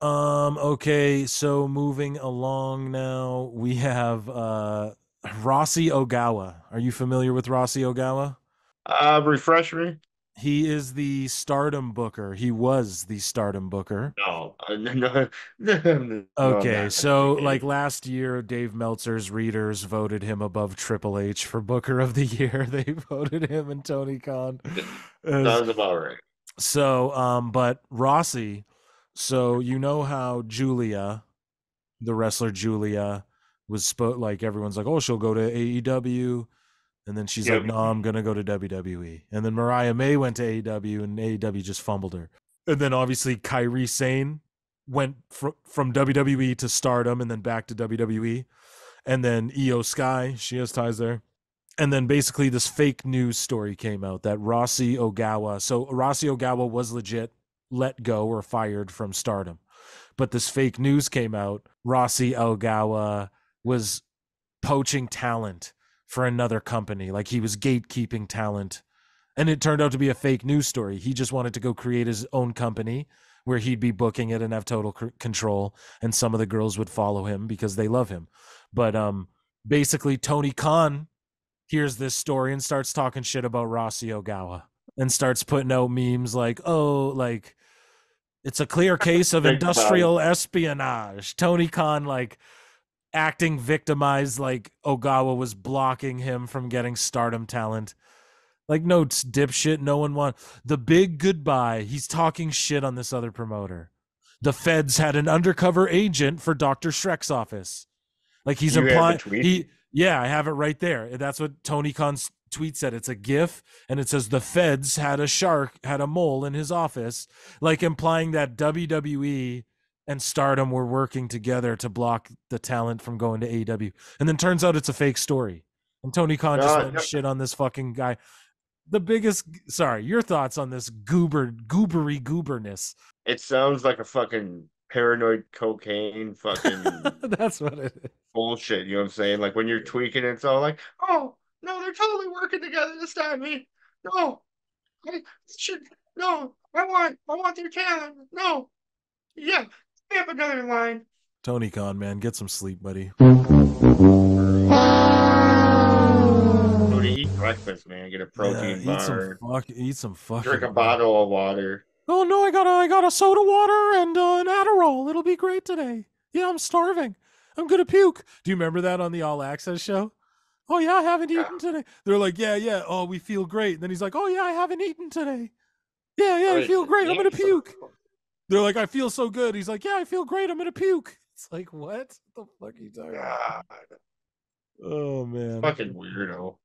Um. Okay. So moving along now, we have uh Rossy Ogawa. Are you familiar with Rossy Ogawa? Uh, refresh me. He is the Stardom Booker. He was the Stardom Booker. No, no, no, no, Okay, not so like last year, Dave Meltzer's readers voted him above Triple H for Booker of the Year. They voted him and Tony Khan. Sounds about right. So, um, but Rossy, so you know how Giulia, the wrestler Giulia, was spo- like everyone's like, oh, she'll go to AEW, and then she's Yep. like, no, I'm gonna go to WWE, and then Mariah May went to AEW, and AEW just fumbled her, and then obviously Kairi Sane went fr- from WWE to Stardom, and then back to WWE, and then Iyo Sky, she has ties there. And then basically this fake news story came out that Rossy Ogawa, so Rossy Ogawa was legit let go or fired from Stardom. But this fake news came out. Rossy Ogawa was poaching talent for another company. Like he was gatekeeping talent. And it turned out to be a fake news story. He just wanted to go create his own company where he'd be booking it and have total c- control. And some of the girls would follow him because they love him. But um, basically, Tony Khan hears this story and starts talking shit about Rossy Ogawa and starts putting out memes like, oh, like it's a clear case of Think about it. industrial espionage. Tony Khan, like, acting victimized, like Ogawa was blocking him from getting stardom talent. Like, no it's dipshit, no one want the big goodbye. He's talking shit on this other promoter. The feds had an undercover agent for Dr. Shrek's office. Like he's implying he yeah, I have it right there. That's what Tony Khan's tweet said. It's a GIF, and it says the feds had a shark, had a mole in his office, like implying that WWE and Stardom were working together to block the talent from going to AEW. And then turns out it's a fake story. And Tony Khan just No, went no. shit on this fucking guy. The biggest sorry, your thoughts on this goober goobery gooberness. It sounds like a fucking paranoid cocaine fucking That's what it is. bullshit. You know what I'm saying? Like when you're tweaking, it's all like, oh totally working together this time. Me, no, I should no. I want, I want their talent. No, yeah, we have another line. Tony Khan, man, get some sleep, buddy. Go eat breakfast, man. Get a protein Yeah, eat some bar. fuck, eat some fucking. Drink a bottle of water. Oh no, I got a, I got a soda water and uh, an Adderall. It'll be great today. Yeah, I'm starving. I'm gonna puke. Do you remember that on the All Access show? Oh yeah, I haven't Yeah. eaten today. They're like, yeah, yeah. Oh, we feel great. And then he's like, oh yeah, I haven't eaten today. Yeah, yeah, I feel great. I'm gonna puke. They're like, I feel so good. He's like, yeah, I feel great. I'm gonna puke. It's like, what? What the fuck are you talking about? God, Oh man. fucking weirdo.